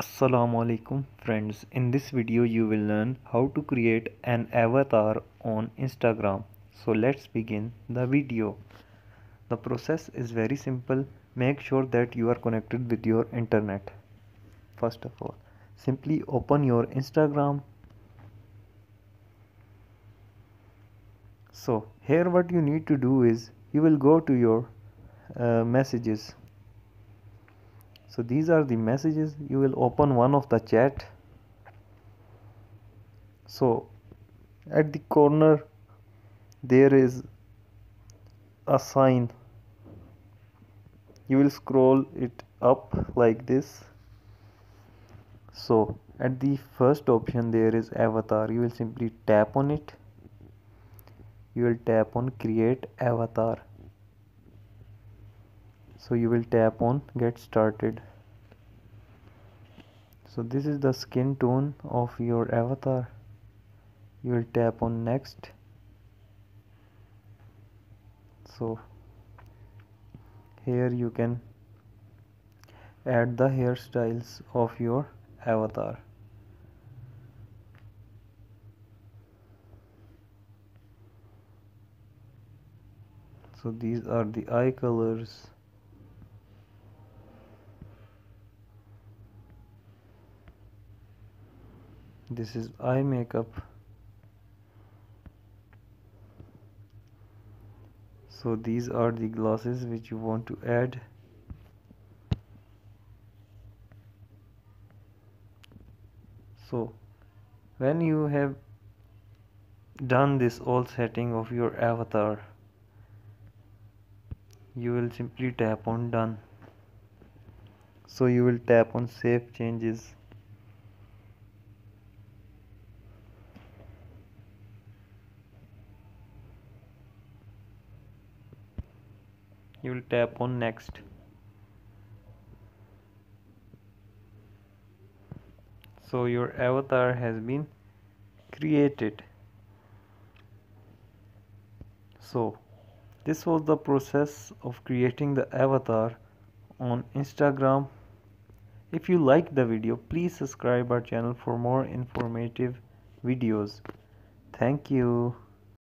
Assalamu alaikum friends. In this video you will learn how to create an avatar on Instagram. So let's begin the video. The process is very simple. Make sure that you are connected with your internet. First of all simply open your Instagram. So here what you need to do is you will go to your uh, messages so these are the messages. You will open one of the chat. So at the corner there is a sign. You will scroll it up like this. So at the first option there is avatar. You will simply tap on it. You will tap on create avatar. So you will tap on get started so this is the skin tone of your avatar. You will tap on next. So here you can add the hairstyles of your avatar. So these are the eye colors this is eye makeup. So these are the glasses which you want to add. So when you have done this all setting of your avatar you will simply tap on done. So you will tap on save changes you will tap on next. So your avatar has been created. So this was the process of creating the avatar on Instagram. If you like the video please subscribe our channel for more informative videos. Thank you